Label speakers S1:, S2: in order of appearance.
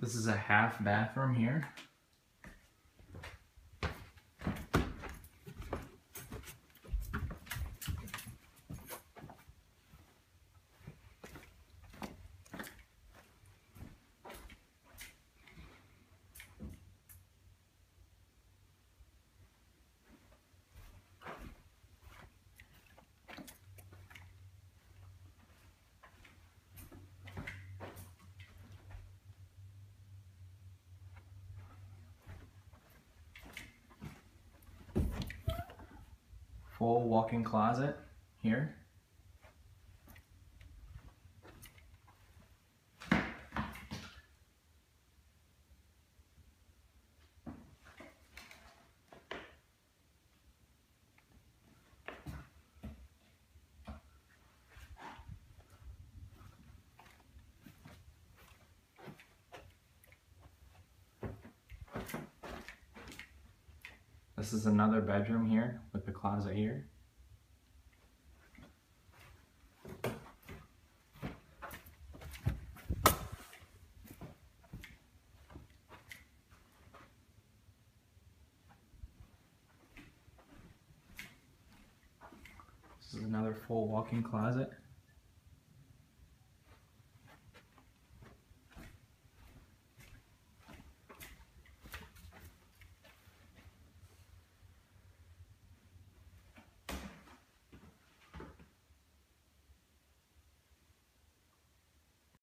S1: This is a half bathroom here. Full walk-in closet here. This is another bedroom here with the closet here. This is another full walk-in closet.